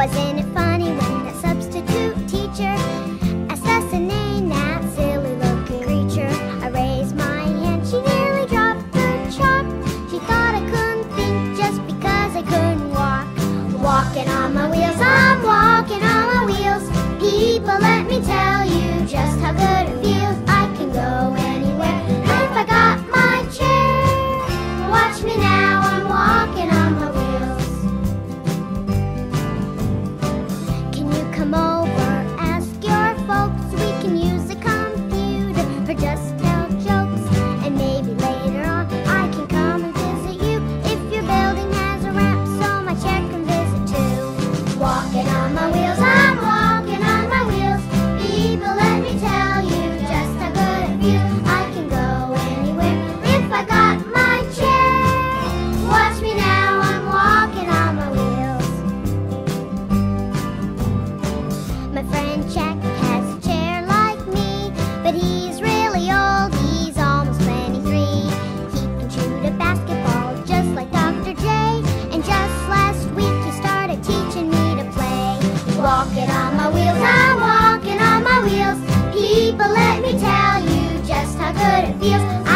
Wasn't it funny when what it feels.